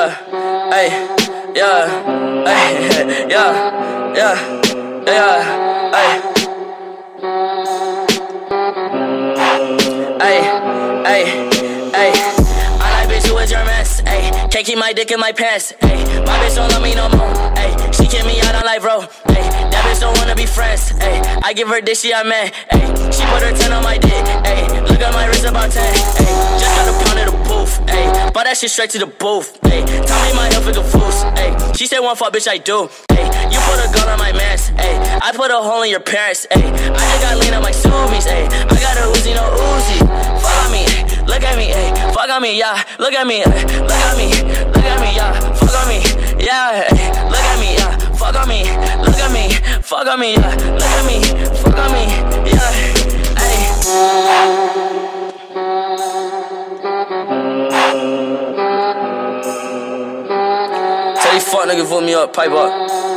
yeah, hey, yeah, hey, yeah, yeah, yeah. Hey, hey, hey. I bitch who is your mess. Hey, can't keep my dick in my pants. Hey, my bitch don't love me no more. Hey, she kick me out on life, bro. Hey, that bitch don't wanna be friends. Hey, I give her dick, she a man. Hey, she put her 10 on my dick. Hey, that shit straight to the booth. Hey, tell me my health is a fool's. Hey, she said one fuck, bitch, I do. Hey, you put a gun on my mans. Hey, I put a hole in your parents. Hey, I just got lean on my Subies. Hey, I got a Uzi, no Uzi. Fuck on me, look at me, hey, fuck on me, yeah. Look at me, look at me, look at me, yeah. Fuck on me, yeah. Look at me, yeah. Fuck on me, look at me, fuck on me, yeah. Look at me, fuck on me, fuck niggas put me up, pipe up.